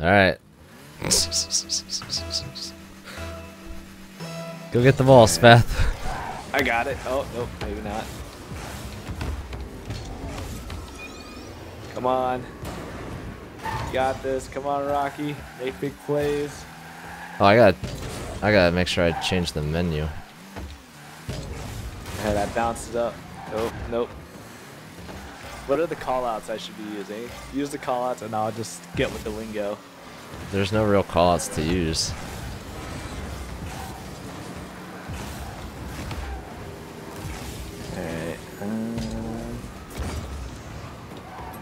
Alright. Go get the ball, Spath. I got it. Oh, nope, maybe not. Come on. You got this. Come on, Rocky. Make big plays. Oh, I got, I gotta make sure I change the menu. Yeah, that bounces up. Nope, nope. What are the callouts I should be using? Use the callouts and I'll just get with the lingo. There's no real callouts to use. Alright. Um,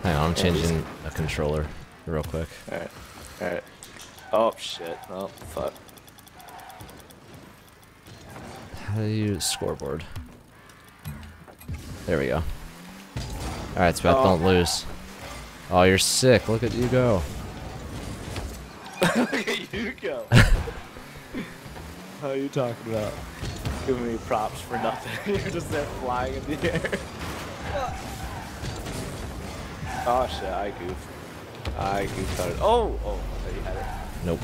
Hang on, I'm changing a controller real quick. alright. Alright. Oh, shit. Oh, fuck. How do you use scoreboard? There we go. Alright, Spath, Oh. don't lose. Oh, you're sick. Look at you go. Look at you go. How are you talking about? Giving me props for nothing. You're just there flying in the air. oh shit, I goofed. I goofed on it. Oh! Oh, I thought you had it. Nope.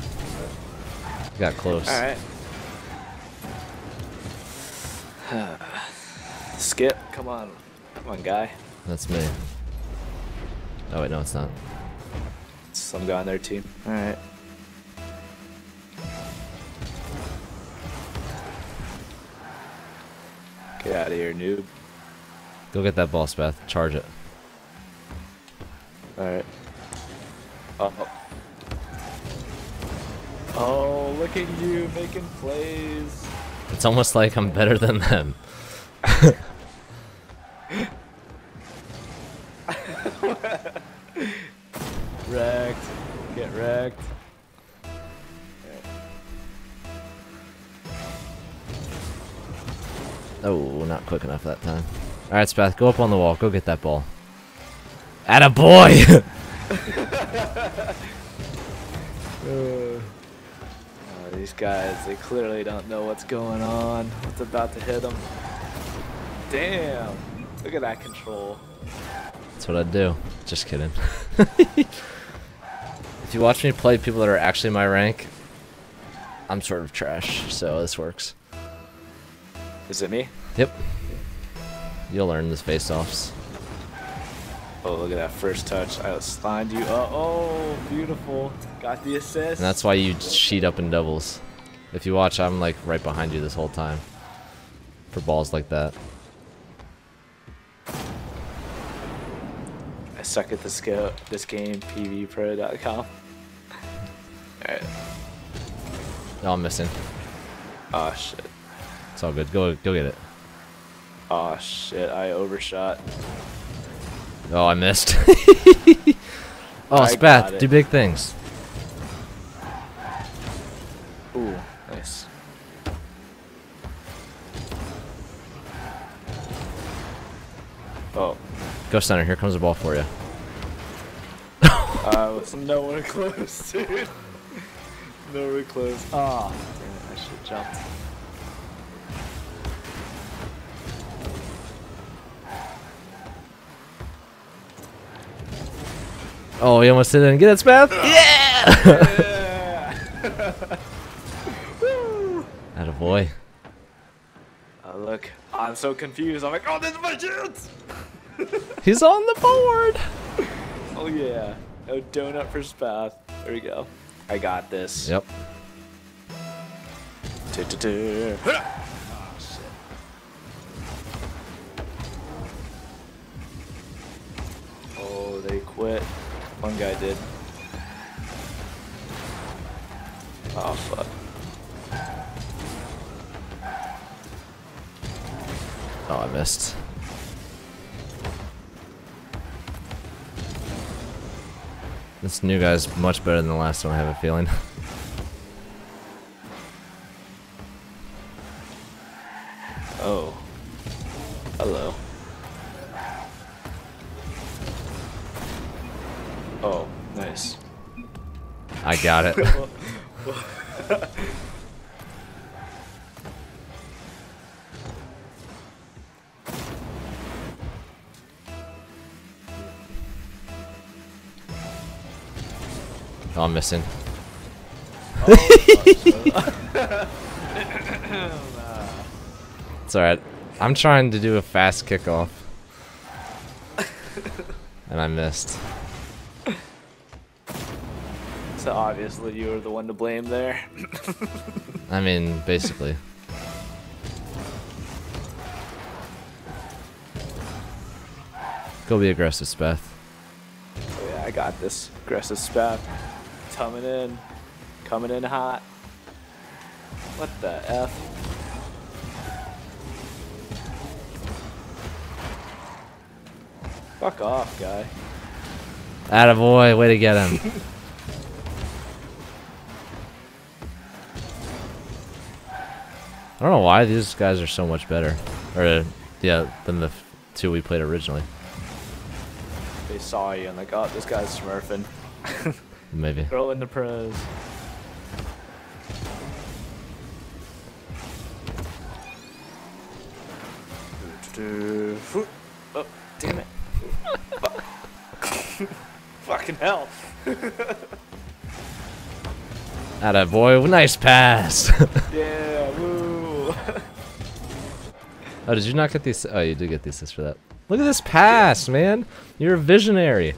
Got close. Alright. Skip, come on. Come on, guy. That's me. Oh wait, no, it's not. Some guy on their team. Alright. Get out of here, noob. Go get that ball, Spath. Charge it. Alright. Oh. Oh, look at you making plays. It's almost like I'm better than them. Wrecked. Oh, not quick enough that time. Alright, Spath, go up on the wall. Go get that ball. Atta boy! Uh, oh, these guys, they clearly don't know what's going on. What's about to hit them. Damn. Look at that control. That's what I do. Just kidding. if you watch me play people that are actually my rank, I'm sort of trash, so this works. Is it me? Yep. You'll learn this face-offs. Oh, look at that first touch. I slimed you. Oh, oh, beautiful. Got the assist. And that's why you sheet up in doubles. If you watch, I'm like right behind you this whole time. For balls like that. I suck at this, go this game, pvpro.com. Alright. Oh, I'm missing. Oh, shit. It's all good. Go, go get it. Oh, shit. I overshot. Oh, I missed. oh, I Spath, do big things. Ooh, nice. Oh, Go center. Here comes the ball for you. I was nowhere close, dude. Nowhere close. Ah, damn it, I should jumped. Oh, he almost and get it, Spath. Yeah! Yeah! Atta boy. oh, look, I'm so confused. I'm like, oh, this is my chance! He's on the board. Oh, yeah. No donut for Spath. There we go. I got this. Yep. Du-du-du. Ah, shit. Oh, they quit. One guy did. Oh, fuck. Oh, I missed. This new guy's much better than the last one, I have a feeling. Oh. Hello. Oh, nice. I got it. Oh, I'm missing. It's alright. I'm trying to do a fast kickoff. and I missed. So obviously you were the one to blame there. I mean, basically. Go be aggressive, Spath. Oh, yeah, I got this. Aggressive spap. Coming in. Coming in hot. What the F? Fuck off, guy. Attaboy, way to get him. I don't know why these guys are so much better. Or, uh, yeah, than the two we played originally. They saw you and like, oh, this guy's smurfing. Maybe. Throw in the pros. Oh, damn it. Fucking hell. Attaboy, nice pass. Yeah, woo. oh, did you not get these? Oh, you did get the assist for that. Look at this pass, man. You're a visionary.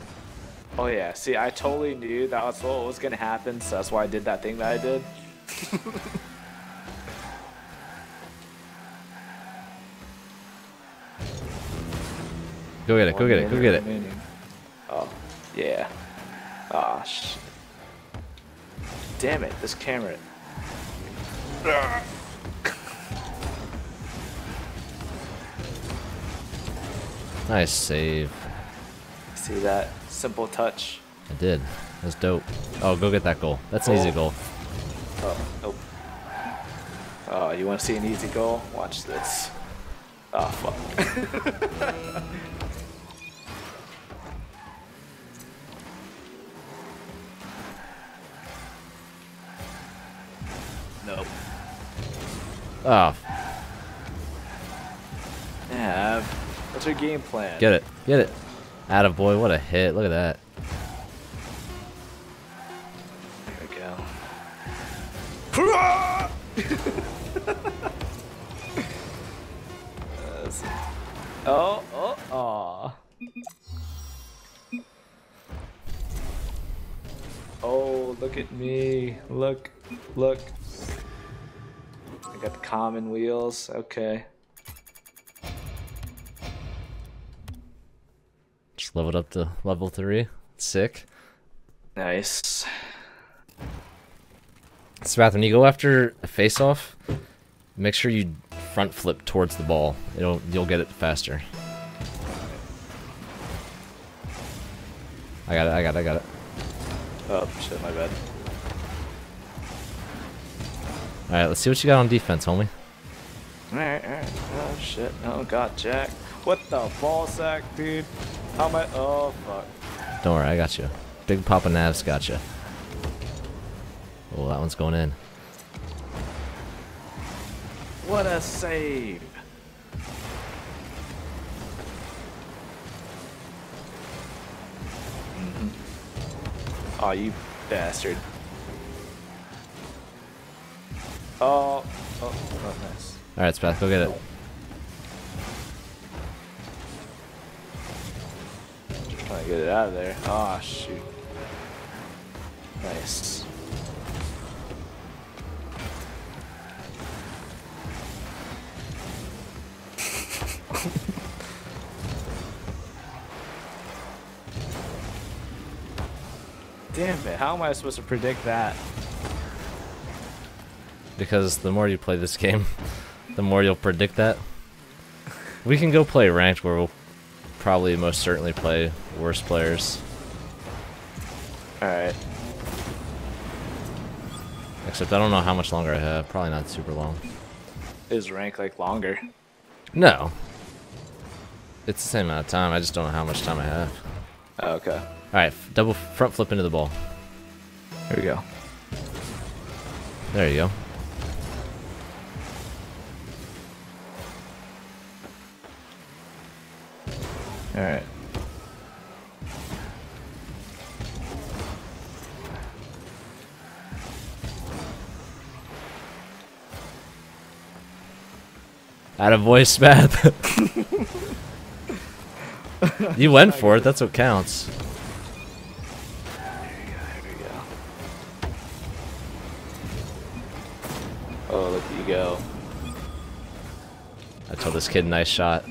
Oh yeah, see, I totally knew that was what was gonna happen, so that's why I did that thing that I did. Go get it, go get it, go get it. Oh, yeah. Ah, sh. Damn it, this camera. Nice save. See that simple touch? I did. That's dope. Oh, go get that goal. That's an easy Oh. goal. Oh, nope. Oh, you want to see an easy goal? Watch this. Oh, fuck. nope. Oh, Yeah. What's your game plan? get it, get it. Attaboy, what a hit. Look at that. There we go. Oh, oh, aw. Oh, look at me. Look, look. I got the common wheels. Okay. Leveled up to level three. Sick. Nice. Spath, when you go after a face-off, make sure you front flip towards the ball. It'll you'll get it faster. I got it. I got it. I got it. Oh, shit, my bad. All right, let's see what you got on defense, homie. Alright, alright. Oh, shit. Oh, God, Jack. What the ball sack, dude? How am I? Oh, fuck. Don't worry, I got you. Big Papa Navs got you. Oh, that one's going in. What a save! Oh, you bastard. Oh, oh, oh, nice. All right, Spath, go get it. Get it out of there. Oh, shoot. Nice. Damn it, how am I supposed to predict that? Because the more you play this game, the more you'll predict that. We can go play ranked where we'll probably most certainly play worse players. Alright. Except I don't know how much longer I have. Probably not super long. Is rank like longer? No. It's the same amount of time. I just don't know how much time I have. Oh, okay. All right, double front flip into the ball. Here we go. There you go. Alright. Out of voice map. you went for it, that's what counts. Oh, look at you go. I told this kid nice shot.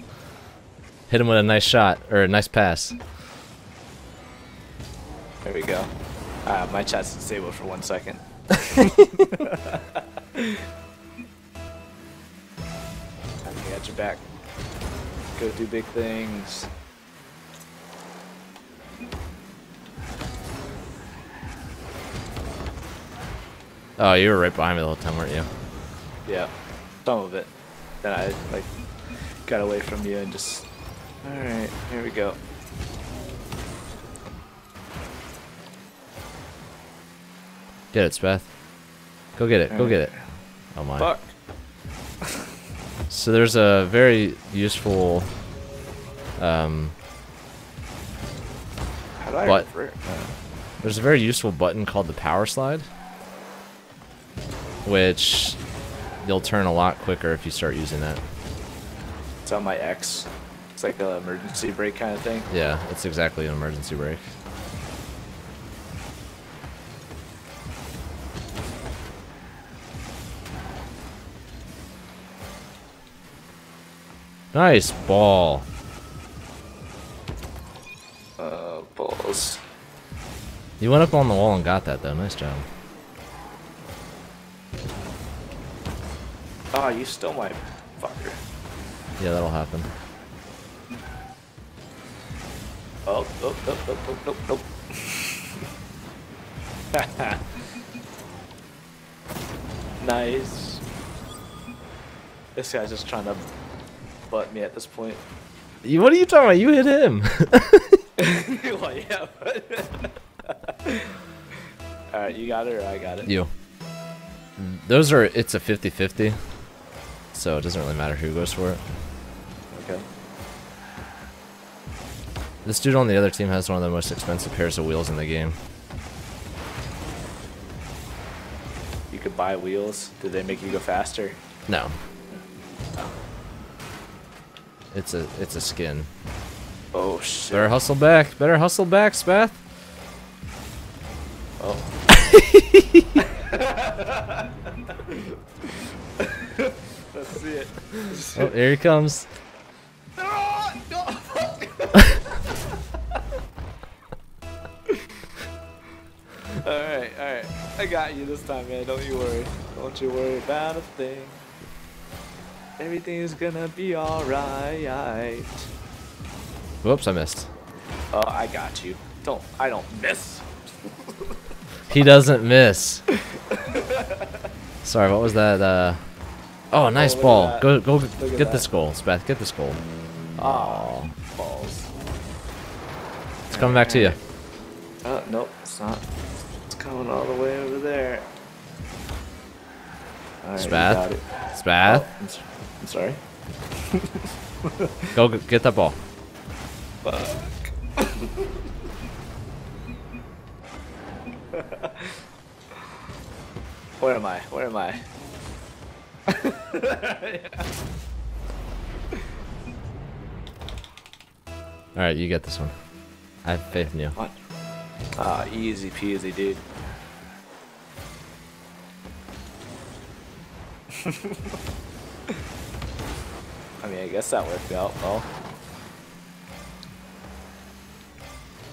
Hit him with a nice shot or a nice pass. There we go. Uh, my chat's disabled for one second. I got your back. Go do big things. Oh, you were right behind me the whole time, weren't you? Yeah, some of it. Then I like got away from you and just. All right, here we go. Get it, Spath. Go get it. Go get it. Oh my. Fuck. So there's a very useful um, How do I What? there's a very useful button called the power slide, which you'll turn a lot quicker if you start using that. It's on my X. It's like an emergency brake kind of thing. Yeah, it's exactly an emergency brake. Nice ball. Uh, balls. You went up on the wall and got that though. Nice job. Oh, you stole my fucker. Yeah, that'll happen. Oh, oh, oh, oh, oh, nope, oh, nope. Oh. nice. This guy's just trying to butt me at this point. You, what are you talking about? You hit him. well, yeah, but. Alright, you got it or I got it? you. Those are. It's a 50-50. So it doesn't really matter who goes for it. Okay. This dude on the other team has one of the most expensive pairs of wheels in the game. You could buy wheels. Do they make you go faster? No. It's a it's a skin. Oh, shit. Better hustle back. Better hustle back, Spath. Oh. Let's see it. Oh, here he comes. Alright, alright. I got you this time, man. Don't you worry. Don't you worry about a thing. Everything's gonna be alright. Whoops, I missed. Oh, I got you. Don't. I don't miss. He doesn't miss. Sorry, what was that? Uh... Oh, nice look at ball. Go, go, at get this goal, Spath. Get this goal. Oh, balls. It's coming back to you. Oh, nope, it's not. Coming all the way over there. Alright, you Spath? Spath, Oh, I'm, sorry. go get that ball. Fuck. Where am I? Where am I? All right, you get this one. I have faith in you. What? Ah, easy peasy, dude. I mean, I guess that worked out well.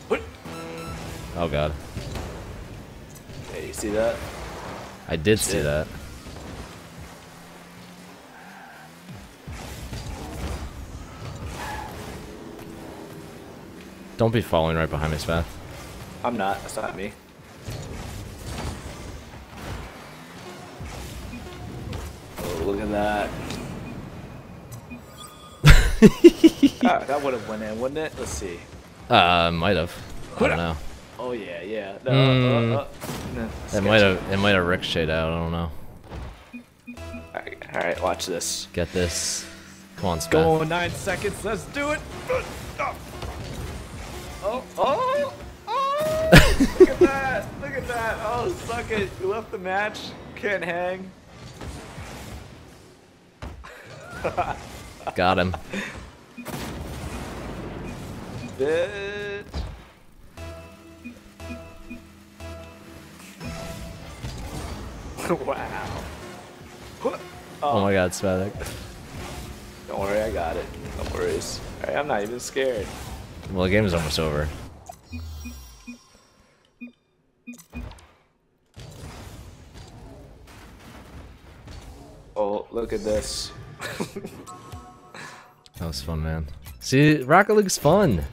What? Oh god, Hey, you see that? I did see that. Don't be following right behind me, Spath. I'm not. That's not me. That. Ah, that would have went in, wouldn't it? Let's see. Uh, might have. I don't know. Oh yeah, yeah. No, Mm. uh, uh, no, It might have. It might have ricocheted out. I don't know. Alright, Alright, watch this. Get this. Come on, Spath. Go on, nine seconds. Let's do it. Oh, oh, oh! Look at that! Look at that! Oh, suck it! You left the match. Can't hang. Got him. Bitch. wow. Oh my god, Spathik. Don't worry, I got it. No worries. Alright, I'm not even scared. Well, the game is almost over. Oh, look at this. That was fun, man. See, Rocket League's fun.